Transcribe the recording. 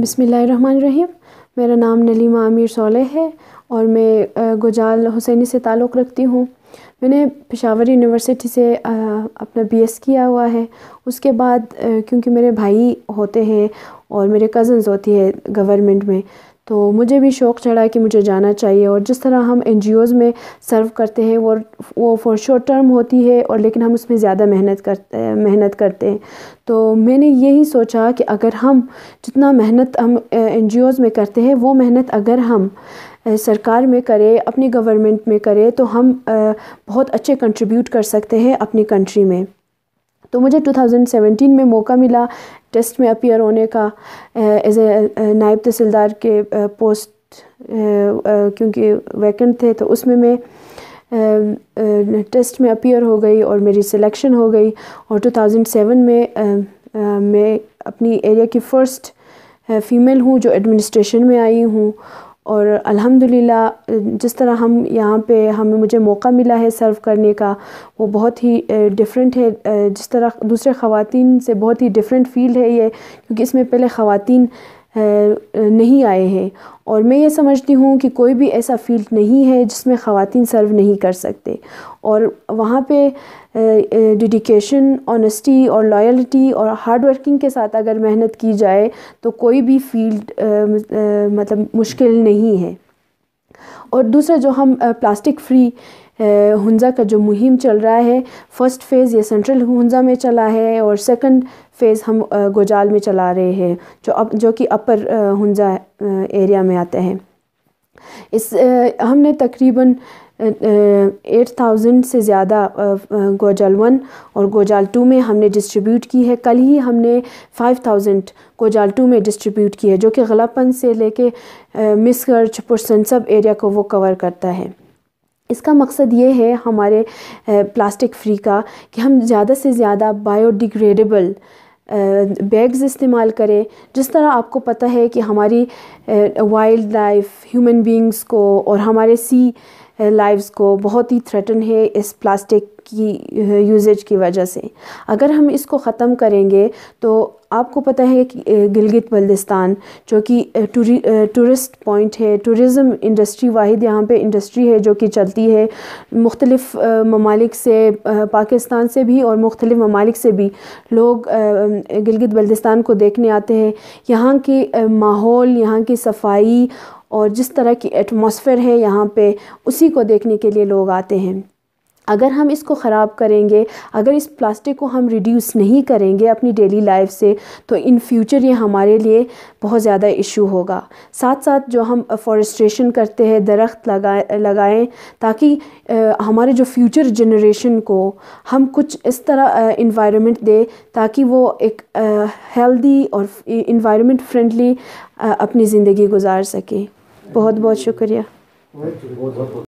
بسم اللہ الرحمن الرحیم۔ میرا نام نلیمہ امیر صالح ہے اور میں گجال حسینی سے تعلق رکھتی ہوں۔ میں نے پشاور یونیورسٹی سے اپنا بی ایس کیا ہوا ہے۔ اس کے بعد کیونکہ میرے بھائی ہوتے ہیں اور میرے کزنز ہوتی ہے گورنمنٹ میں تو مجھے بھی شوق چڑھا کہ مجھے جانا چاہیے اور جس طرح ہم این جی اوز میں سرو کرتے ہیں وہ وہ فور شارٹ ٹرم ہوتی ہے اور لیکن ہم اس میں زیادہ محنت کرتے محنت کرتے ہیں۔ تو میں نے یہی سوچا کہ اگر ہم جتنا محنت ہم این جی اوز میں کرتے ہیں وہ محنت اگر ہم سرکار میں کرے، اپنی گورنمنٹ میں کرے تو ہم بہت اچھے کنٹریبیوٹ کر سکتے ہیں اپنی کنٹری میں۔ تو مجھے ٹو تھاؤزنڈ سیونٹین میں موقع ملا ٹیسٹ میں اپیئر ہونے کا ایز اے نائب تحصیلدار کے پوسٹ کیونکہ ویکنٹ تھے تو اس میں میں ٹیسٹ میں اپیئر ہو گئی اور میری سلیکشن ہو گئی اور ٹو تھاؤزنڈ سیون میں میں اپنی ایریا کی فرسٹ فیمیل ہوں جو ایڈمنسٹریشن میں آئی ہوں اور الحمد للہ جس طرح ہم یہاں پہ ہمیں مجھے موقع ملا ہے سرو کرنے کا، وہ بہت ہی ڈفرینٹ ہے۔ جس طرح دوسرے خواتین سے بہت ہی ڈفرینٹ فیلڈ ہے یہ، کیونکہ اس میں پہلے خواتین نہیں آئے ہیں۔ اور میں یہ سمجھتی ہوں کہ کوئی بھی ایسا فیلڈ نہیں ہے جس میں خواتین سرو نہیں کر سکتے۔ اور وہاں پہ ڈیڈیکیشن، آنیسٹی اور لائلٹی اور ہارڈ ورکنگ کے ساتھ اگر محنت کی جائے تو کوئی بھی فیلڈ مطلب مشکل نہیں ہے۔ اور دوسرا جو ہم پلاسٹک فری ہنزا کا جو مہم چل رہا ہے فرسٹ فیز یہ سینٹرل ہنزا میں چلا ہے اور سیکنڈ فیز ہم گوجال میں چلا رہے ہیں، جو اب، جو کہ اپر ہنزا ایریا میں آتے ہیں۔ اس ہم نے تقریباً ایٹ تھاؤزنڈ سے زیادہ گوجال ون اور گوجال ٹو میں ہم نے ڈسٹریبیوٹ کی ہے۔ کل ہی ہم نے فائیو تھاؤزنڈ گوجال ٹو میں ڈسٹریبیوٹ کی ہے، جو کہ غلاپن سے لے کے مسگر چپرسن سب ایریا کو وہ کور کرتا ہے۔ اس کا مقصد یہ ہے ہمارے پلاسٹک فری کا، کہ ہم زیادہ سے زیادہ بایو ڈیگریڈیبل بیگز استعمال کریں۔ جس طرح آپ کو پتہ ہے کہ ہماری وائلڈ لائف ہیومن بینگس کو اور ہمارے سی لائفز کو بہت ہی تھریٹن ہے اس پلاسٹک کی یوزیج کی وجہ سے۔ اگر ہم اس کو ختم کریں گے تو آپ کو پتہ ہے کہ گلگت بلدستان، جو کہ ٹورسٹ پوائنٹ ہے ٹورزم انڈسٹری واحد یہاں پہ انڈسٹری ہے، جو کہ چلتی ہے۔ مختلف ممالک سے پاکستان سے بھی اور مختلف ممالک سے بھی لوگ گلگت بلدستان کو دیکھنے آتے ہیں۔ یہاں کے ماحول، یہاں کی صفائی اور جس طرح کی ایٹماسفیئر ہے یہاں پہ، اسی کو دیکھنے کے لیے لوگ آتے ہیں۔ اگر ہم اس کو خراب کریں گے، اگر اس پلاسٹک کو ہم ریڈیوس نہیں کریں گے اپنی ڈیلی لائف سے، تو ان فیوچر یہ ہمارے لیے بہت زیادہ ایشو ہوگا۔ ساتھ ساتھ جو ہم فورسٹریشن کرتے ہیں، درخت لگائیں لگائیں تاکہ ہمارے جو فیوچر جنریشن کو ہم کچھ اس طرح انوائرمنٹ دے تاکہ وہ ایک ہیلدی اور انوائرمنٹ فرینڈلی اپنی زندگی گزار سکیں بہت بہت شکریہ